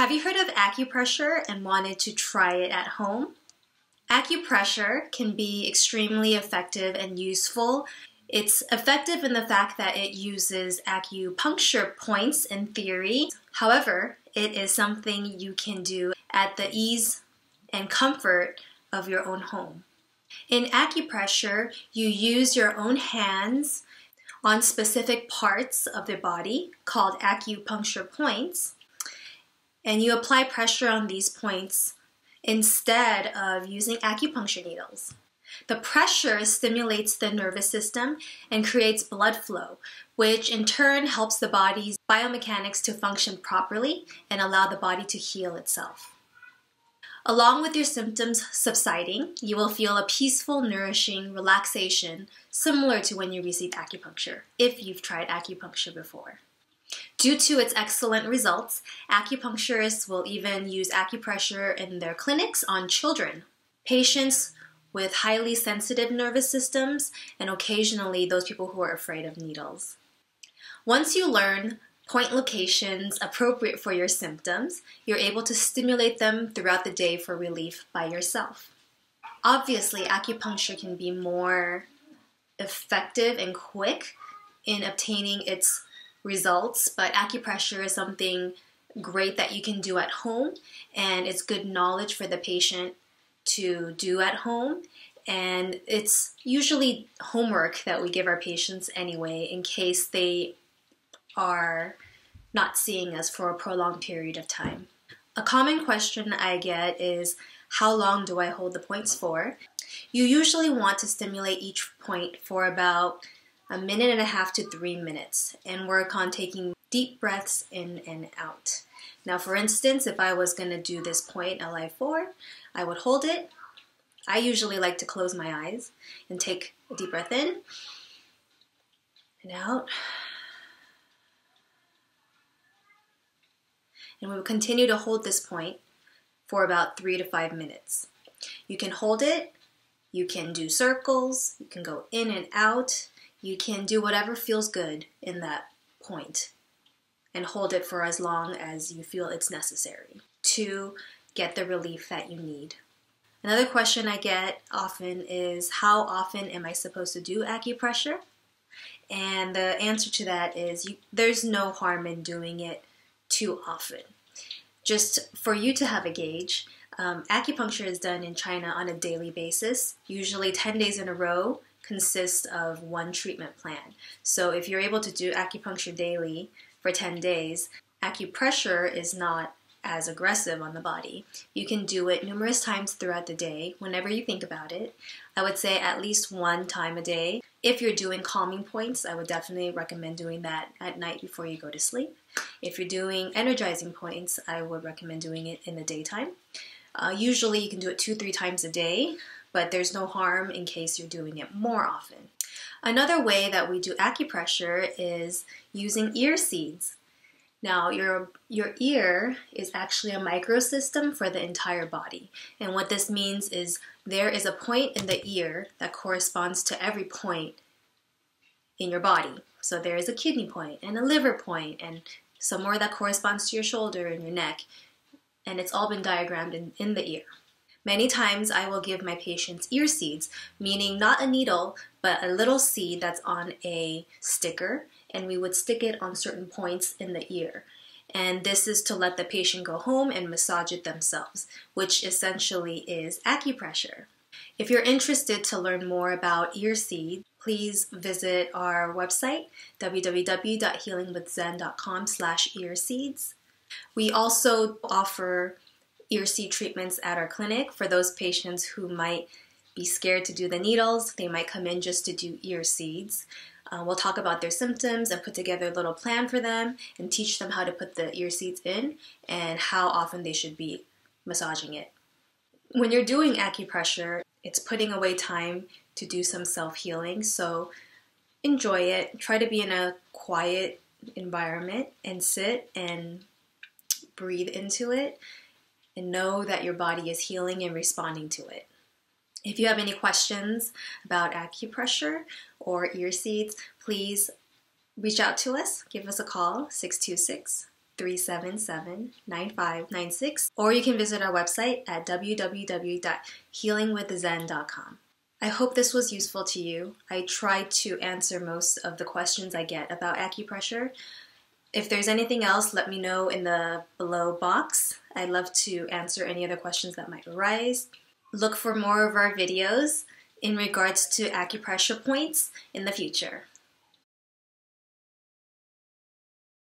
Have you heard of acupressure and wanted to try it at home? Acupressure can be extremely effective and useful. It's effective in the fact that it uses acupuncture points in theory. However, it is something you can do at the ease and comfort of your own home. In acupressure, you use your own hands on specific parts of the body called acupuncture points and you apply pressure on these points instead of using acupuncture needles. The pressure stimulates the nervous system and creates blood flow, which in turn helps the body's biomechanics to function properly and allow the body to heal itself. Along with your symptoms subsiding, you will feel a peaceful, nourishing relaxation similar to when you receive acupuncture, if you've tried acupuncture before. Due to its excellent results, acupuncturists will even use acupressure in their clinics on children, patients with highly sensitive nervous systems, and occasionally those people who are afraid of needles. Once you learn point locations appropriate for your symptoms, you're able to stimulate them throughout the day for relief by yourself. Obviously, acupuncture can be more effective and quick in obtaining its results, but acupressure is something great that you can do at home, and it's good knowledge for the patient to do at home. And it's usually homework that we give our patients anyway, in case they are not seeing us for a prolonged period of time. A common question I get is how long do I hold the points for? You usually want to stimulate each point for about a minute and a half to three minutes and work on taking deep breaths in and out. Now, for instance, if I was going to do this point LI4, I would hold it. I usually like to close my eyes and take a deep breath in and out. And we will continue to hold this point for about three to five minutes. You can hold it, you can do circles, you can go in and out, you can do whatever feels good in that point and hold it for as long as you feel it's necessary to get the relief that you need. Another question I get often is how often am I supposed to do acupressure? And the answer to that is you, there's no harm in doing it too often. Just for you to have a gauge, um, acupuncture is done in China on a daily basis, usually 10 days in a row consists of one treatment plan. So if you're able to do acupuncture daily for 10 days, acupressure is not as aggressive on the body. You can do it numerous times throughout the day whenever you think about it. I would say at least one time a day. If you're doing calming points, I would definitely recommend doing that at night before you go to sleep. If you're doing energizing points, I would recommend doing it in the daytime. Uh, usually, you can do it two, three times a day but there's no harm in case you're doing it more often. Another way that we do acupressure is using ear seeds. Now, your, your ear is actually a microsystem for the entire body. And what this means is there is a point in the ear that corresponds to every point in your body. So there is a kidney point and a liver point and somewhere that corresponds to your shoulder and your neck. And it's all been diagrammed in, in the ear. Many times I will give my patients ear seeds, meaning not a needle, but a little seed that's on a sticker, and we would stick it on certain points in the ear. And this is to let the patient go home and massage it themselves, which essentially is acupressure. If you're interested to learn more about ear seed, please visit our website, www.healingwithzen.com slash earseeds. We also offer ear seed treatments at our clinic for those patients who might be scared to do the needles. They might come in just to do ear seeds. Uh, we'll talk about their symptoms and put together a little plan for them and teach them how to put the ear seeds in and how often they should be massaging it. When you're doing acupressure, it's putting away time to do some self healing. So enjoy it. Try to be in a quiet environment and sit and breathe into it and know that your body is healing and responding to it. If you have any questions about acupressure or ear seeds, please reach out to us. Give us a call, 626 377 9596, or you can visit our website at www.healingwithzen.com. I hope this was useful to you. I tried to answer most of the questions I get about acupressure. If there's anything else, let me know in the below box. I'd love to answer any other questions that might arise. Look for more of our videos in regards to acupressure points in the future.